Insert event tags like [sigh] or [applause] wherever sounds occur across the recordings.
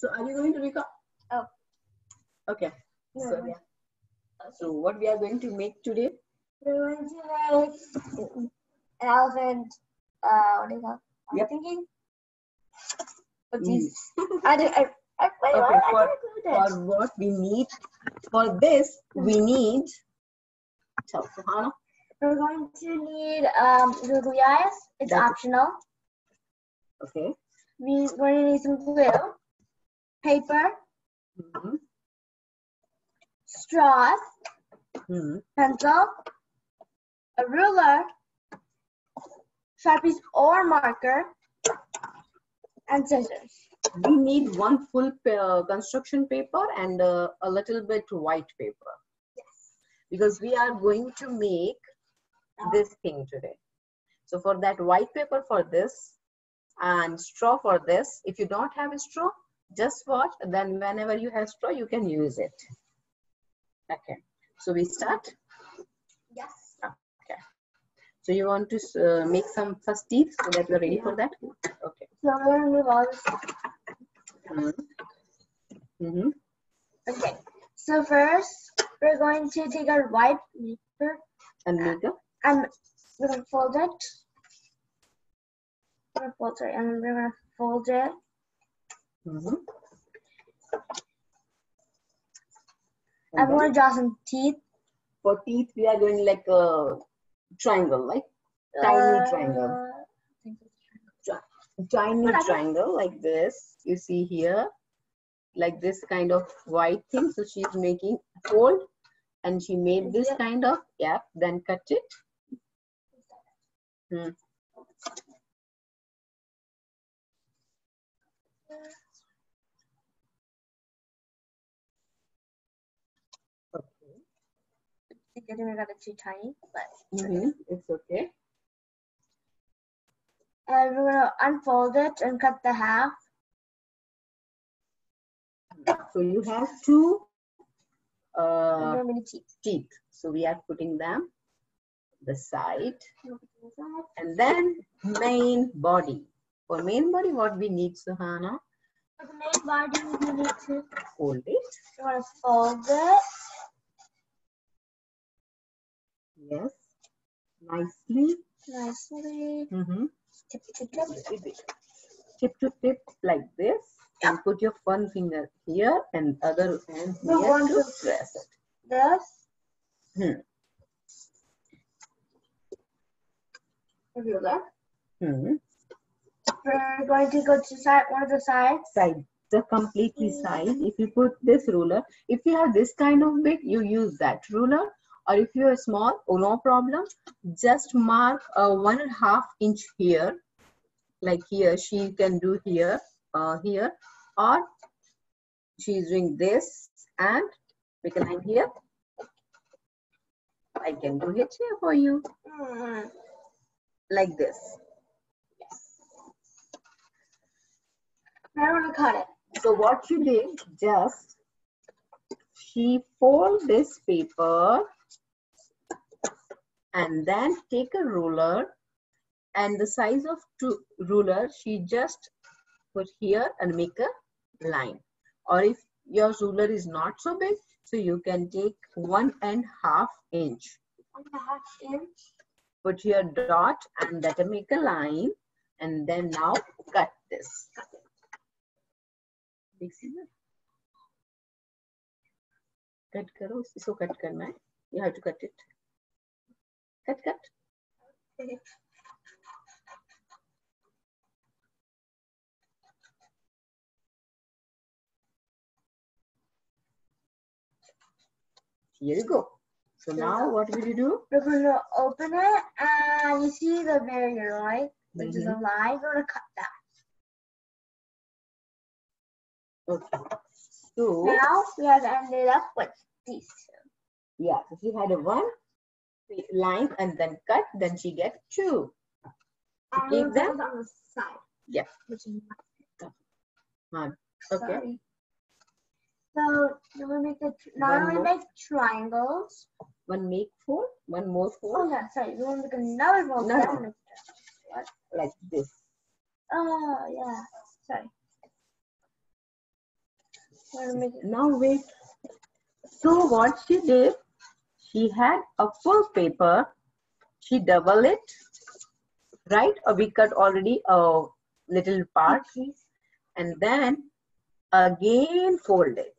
So are you going to record? Oh. Okay. So yeah. So what we are going to make today? We're going to make an elephant. Uh, what do you call? I'm Yep. thinking. What's Mm. I do. I, I, wait, Okay, what? For- that. For what we need? For this we need. Tell Suhana. We're going to need um googly eyes. It's That's- optional. Okay. We, we're going to need some glue, paper, hmm straws, hmm pencil, a ruler, sharpies or marker, and scissors. We need one full pa- construction paper and uh, a little bit white paper Yes. because we are going to make this thing today. So for that white paper for this and straw for this, if you don't have a straw, just watch. Then whenever you have straw, you can use it. Okay. So we start. Yes. Okay. So you want to uh, make some first teeth so that you're ready for that? Okay. So we're going to move all. Mm-hmm. Okay. So first, we're going to take our white paper And makeup. and we're to fold it. We're to fold it, and we're going to fold it. Mm-hmm. And we're going to draw some teeth. for teeth, we are going like a triangle, like tiny triangle. Uh, I tiny triangle like this. You see here, like this kind of white thing. So she's making fold, and she made this kind of yeah. Then cut it. Hmm. I think I got it too tiny, but Mhm, It's okay. and we're gonna unfold it and cut the half. So you have two uh, teeth. teeth. So we are putting them the side, and then main body. For main body, what we need, Suhana? For the main body, we need to. Fold it. We're gonna fold it. Yes. Nicely. nicely. Mm-hmm. Tip, tip, tip. Tip to tip like this. And put your one finger here and other hand No, here one to to- press it. This. Hmm. Ruler. Hmm. We're going to go to side one of the sides. Side. The completely side. If you put this ruler, if you have this kind of bit, you use that ruler. Or if you are small, oh, no problem. Just mark a one and a half inch here. Like here, she can do here, uh, here. Or she's doing this and make a line here. I can do it here for you. Like this. Now we're gonna cut it. So what you did, just she fold this paper and then take a ruler and the size of two ruler she just put here and make a line. Or if your ruler is not so big, so you can take one and half inch. One and a half inch. Put your dot and that make a line and then now cut this. Big scissor. Cut करो इसको cut करना है you have to cut it cut cut here you go so now what will you do We're gonna open it and you see the barrier, right? Which is a mm-hmm. line. We're gonna cut that. okay so Now we have ended up with these two. yeah so she had a one line and then cut then she get two um, And Keep them? on the side. Yeah. Which is Huh. okay sorry. So we make the now we make triangles. one make four one more Oh four yeah, sorry. We want to make another one. No. make like this Oh yeah, sorry. Make? Now wait. So what she did, she had a full paper. She double it, right? Or we cut already a little part and then again fold it.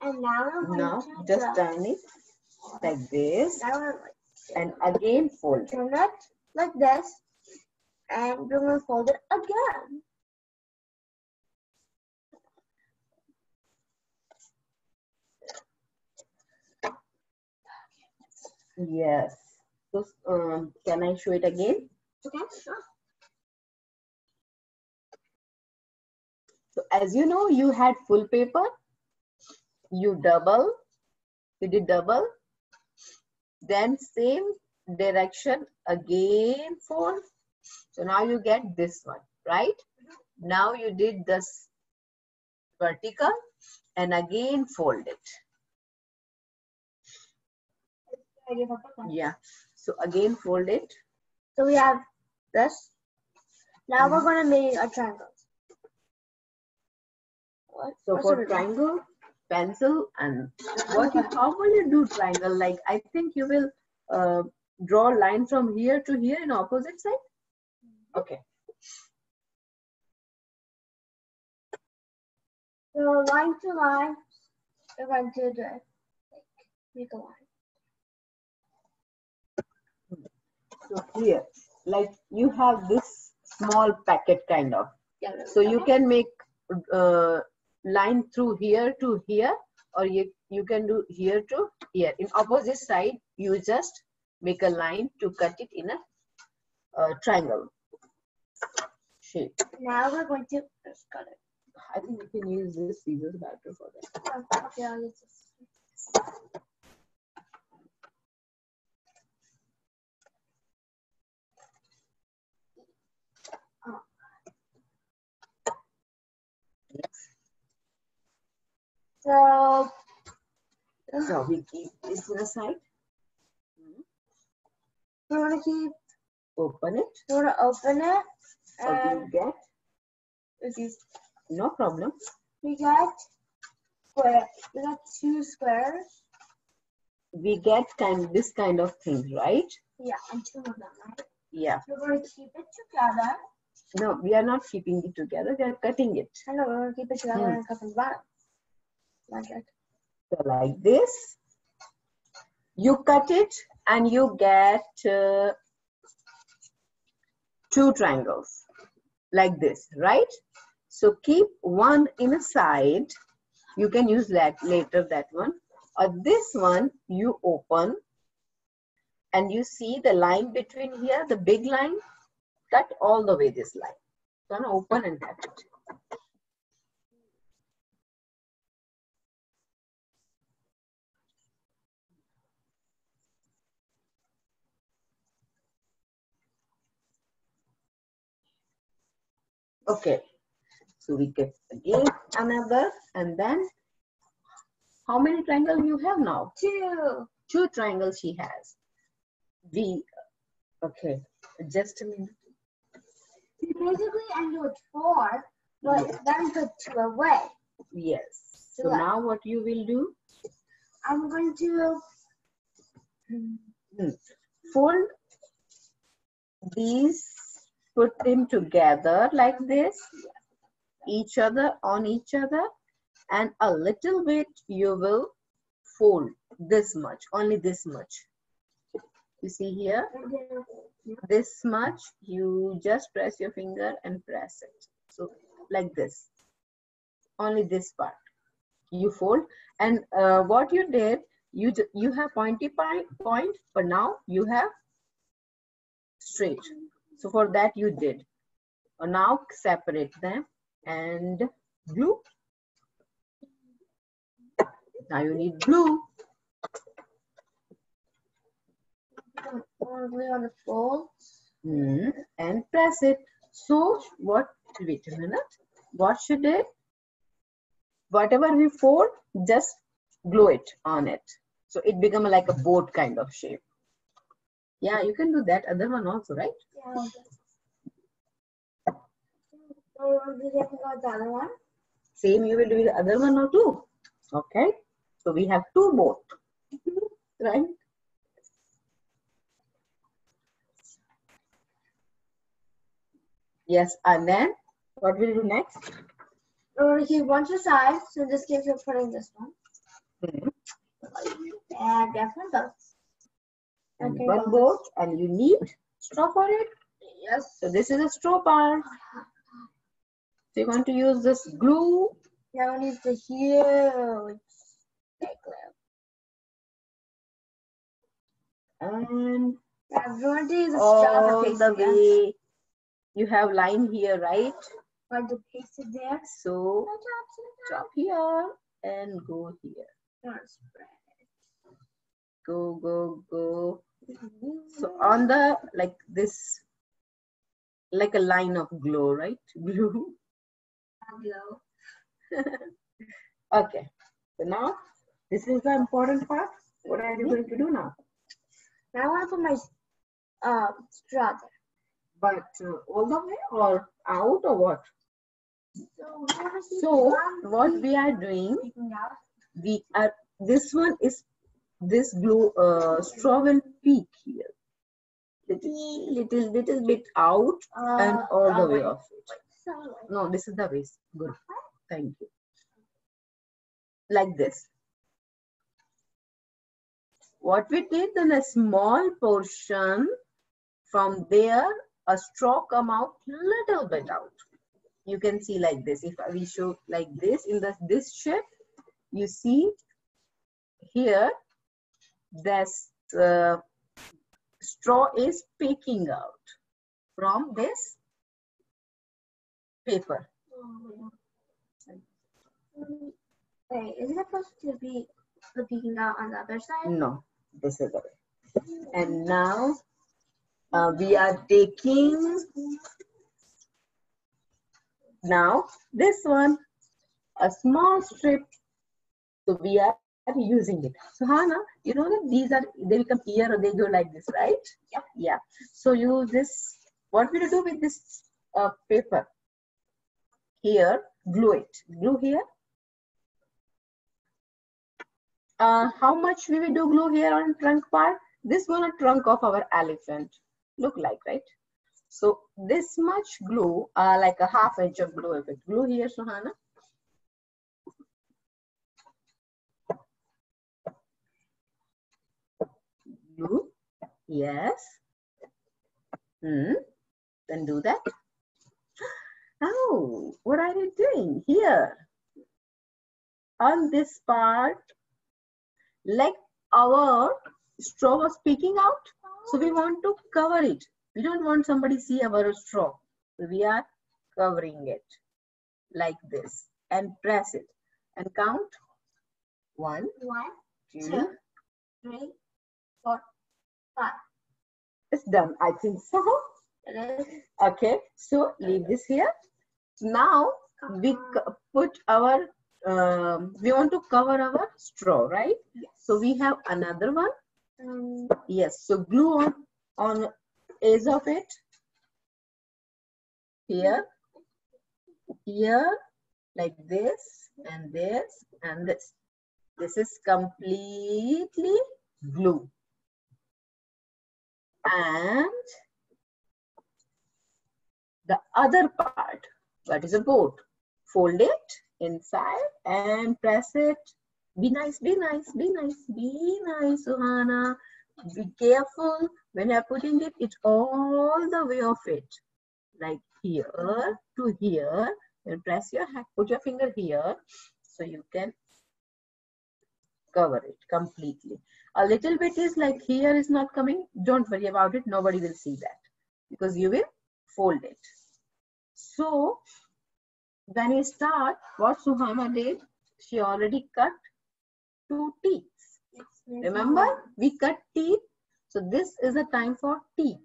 And now I'm going Now to just the- turn it like this Now I'm and again fold it. turn it like this, and we're gonna fold it again. Yes. So um, can I show it again? Okay, sure. So as you know, you had full paper. You double. You did double. Then same direction again fold. So now you get this one, right? Now you did this vertical and again fold it. I give up on that. Yeah. So again fold it. So we have this. Now we're gonna make a triangle. What? So What's for triangle, pencil, and what you, how will you do triangle? Like I think you will uh, draw a line from here to here in opposite side. Okay. So line to line, we're going to do it. Like, make a line. Here, like you have this small packet kind of. Yeah. So you can make uh, line through here to here, or you you can do here to here. In opposite side, you just make a line to cut it in a uh, triangle shape. Now we're going to just cut it. I think we can use this scissors better for that. Okay, I'll use this. So, So we keep this to the side, we're gonna keep, open it, we're gonna open it, and we get, with these, no problem. we got square, we got two squares. We get kind of this kind of thing, right? Yeah, and two of them, right? Yeah. We're gonna keep it together. No, we are not keeping it together. We are cutting it. I know, we're gonna keep it together Hmm. and cut the bottom. Magic. So like this, you cut it and you get uh, two triangles like this, right? So keep one in. You can use that later, that one. Or this one, you open and you see the line between here, the big line, cut all the way this line. So now open and cut it. Okay. So we get again another and then how many triangles you have now? Two. Two triangles she has. We okay. Just a minute. Basically ended with four, but Yeah. then took two away. Yes. So Sure. now what you will do? I'm going to Hmm. Fold these, put them together like this, each other on each other, and a little bit you will fold this much, only this much. You see here, this much, you just press your finger and press it. So like this, only this part. You fold, and uh, what you did, you you have pointy point, point, but now you have straight. So for that you did. Uh, Now separate them and glue. Now you need glue. glue on the fold. Hmm, and press it. So what, wait a minute. What she did, whatever we fold, just glue it on it. So it become like a boat kind of shape. Yeah, you can do that other one also, right? Yeah. So did you have to the other one? Same you will do the other one or two. Okay. So we have two both. [laughs] right? Yes, and then what will you do next? We're gonna keep one to. So in this case, we're putting this one. Hmm. And that's one both. And Okay, one boat, and you need straw for it. Yes. So this is a straw part. So you want to use this glue. Now we need the huge glue. And Now we're going to use a straw all the way you have line here, right? Going to paste it there. So On top, to the top. drop here and go here. Go, go, go. So on the like this, like a line of glow, right? [laughs] Glue. Glue. [laughs] Okay. So now this is the important part. What are you going to do now? Now I want to put my um, straw there. But uh, all the way or out or what? So, we're gonna keep So what we are doing, we are this one is this glue uh, straw will peak here. Little, little, little bit out and Uh, all the way wait, of it. No, this is the waist. Good. Thank you. Like this. What we did then a small portion from there, a straw come out little bit out. You can see like this. If we show like this in the this shape, you see here this uh, straw is peeking out from this paper. Wait, isn't it supposed to be peeking out on the other side? No, this is way. And now uh, we are taking now this one, a small strip. So we are using it. Suhana, you know that these are they become here or they go like this, right? Yep. Yeah. So use this. What will you do with this uh, paper? Here, glue it. Glue here. Uh, how much we will do glue here on trunk part? This one a trunk of our elephant. Look like, right? So this much glue, uh, like a half inch of glue effect. Glue here, Suhana. Glue. Yes. Hmm. Then do that. Oh, what are you doing here? On this part, like our straw was peeking out. So we want to cover it. We don't want somebody see our straw. So we are covering it like this and press it and count one, One, two. two, three, four, five. It's done. I think so. Okay. So leave this here. Now we put our. Um, we want to cover our straw, right? Yes. So we have another one. Um, Yes. So glue on on edge of it. Here, here, like this, and this, and this. This is completely glue. And the other part, that is a boat. Fold it inside and press it. Be nice, be nice, be nice, be nice, Suhana. Be careful when you're putting it, it's all the way of it. Like here to here. And press your hand, put your finger here so you can cover it completely. A little bit is like here is not coming. Don't worry about it. Nobody will see that because you will fold it. So when you start, what Suhana did, she already cut two teeth. Remember, we cut teeth. So this is a time for teeth.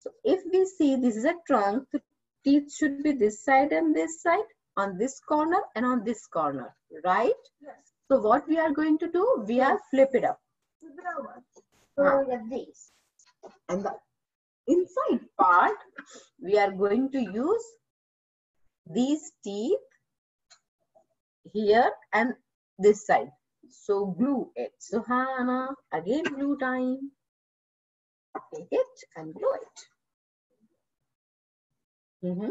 So if we see this is a trunk, the teeth should be this side and this side, on this corner and on this corner, right? Yes. So what we are going to do, we are flip it up. Flip it over. So we have these. And the inside part, we are going to use these teeth here and this side. So glue it. Suhana, again glue time. Take it and glue it. Mhm.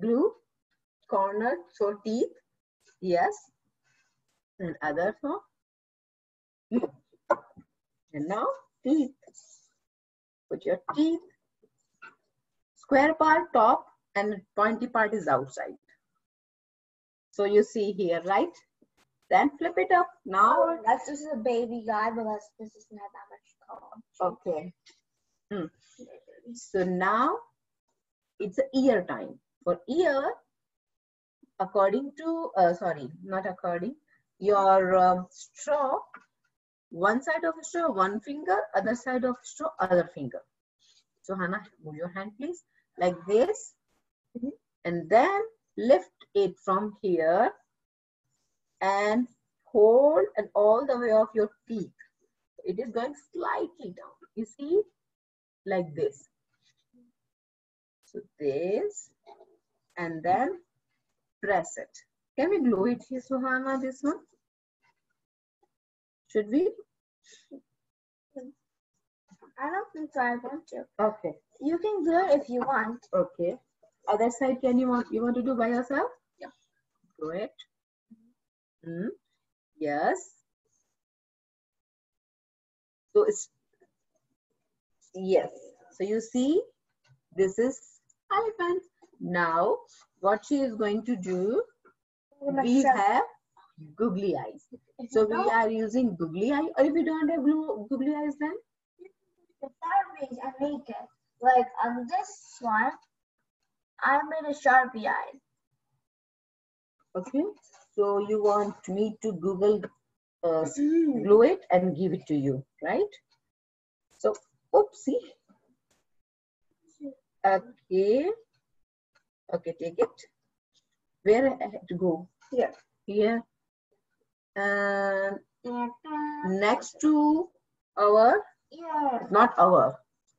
Glue corner, so teeth, yes. And other for glue. And now teeth. Put your teeth. Square part top and pointy part is outside. So you see here, right? Then flip it up. Now, Oh, that's just a baby guy, but that's, this doesn't that much color. okay. Hmm. So now it's a ear time. For ear, according to, uh, sorry, not according, your um, straw, one side of straw, one finger, other side of straw, other finger. Suhana, move your hand please, like this. And then lift it from here and hold and all the way of your teeth. It is going slightly down. You see, like this. So this, and then press it. Can we glue it here, Suhana, this one? Should we? I don't think so. I want to. Okay. You can glue it if you want. Okay. Other side, can you want you want to do by yourself? Yeah. Do it. Hmm. Yes. So it's yes. So you see, this is elephant. Now, what she is going to do, we have googly eyes. So we are using googly eye, or if we don't have blue googly eyes, then that means I make it. Like on this one, I made a sharpie eye. okay. So you want me to Google uh, Mm. glue it and give it to you, right? So, oopsie. Okay. Okay, take it. Where I have to go? Here. Here. And next to our, Yeah. not our.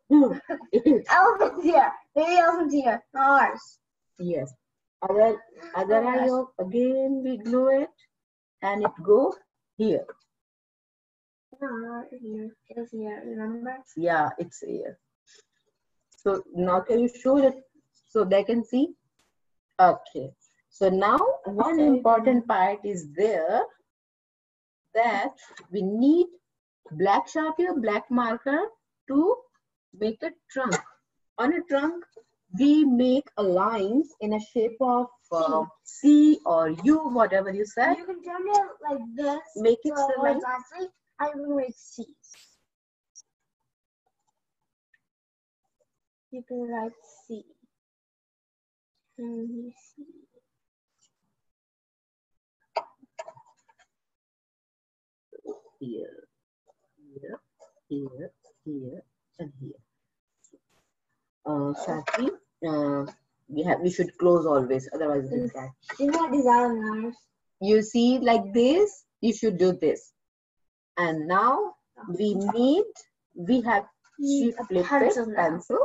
Hmm. [laughs] Elephant's here. Maybe elephant's here. Ours. yes. Other, other eye of, again we glue it and it go here. No, here. It's here. Remember? Yeah, it's here. So now can you show it so they can see? Okay. So now one important part is there that we need black sharpie or black marker to make a trunk. On a trunk, we make a lines in a shape of uh, C or U, whatever you said. You can turn it like this. Make it so the line. horizontally. I will make C's. You can write C. And you see. Here, here, here, here, and here. Uh, Shakti, uh, we have we should close always, otherwise it will catch. You know design ours. You see, like this, you should do this. And now we need, we have Need she flipped pencil pencil.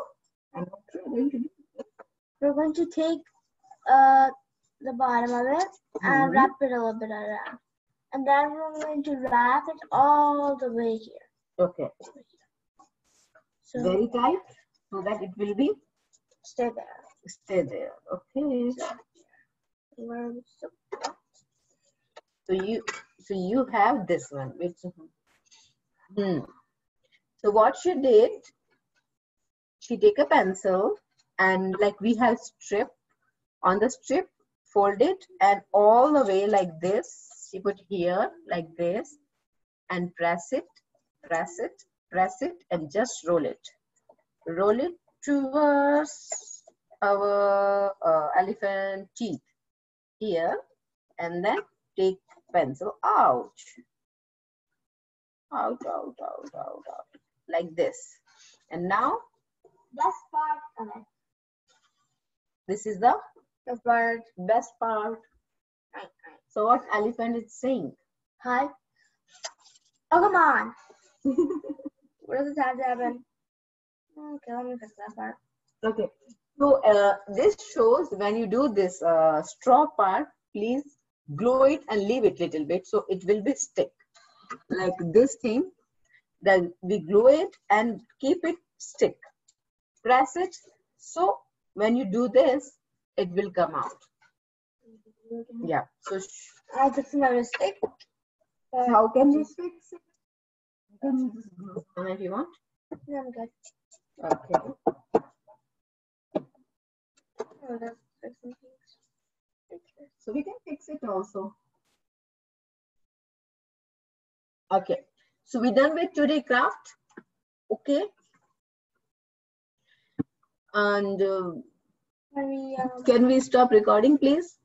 And what we're going to do? We're going to take uh the bottom of it and Mhm. wrap it a little bit around. And then we're going to wrap it all the way here. Okay, So very tight so that it will be stay there. stay there. Okay. So you so you have this one, which hmm. So what she did, she take a pencil and like we have strip on the strip, fold it and all the way like this. She put here like this and press it, press it, press it and just roll it. Roll it towards our uh, elephant teeth here and then take pencil out. Out, out, out, out, out. Like this. And now best part of it. this is the The bird. best part. So what elephant is saying? Hi. Oh come on. what does it have to happen? Okay, let me fix that part. Okay. So uh, this shows when you do this uh, straw part, please glue it and leave it little bit so it will be stick. Like this thing, that we glue it and keep it stick. Press it. So when you do this, it will come out. Yeah. So sh- I fix my mistake. Uh, how can you fix it? You can just glue if you want. no, I'm good. Okay. Oh, that's. So we can fix it also. Okay. So we done with today craft. Okay. And uh, we, um, can we stop recording, please?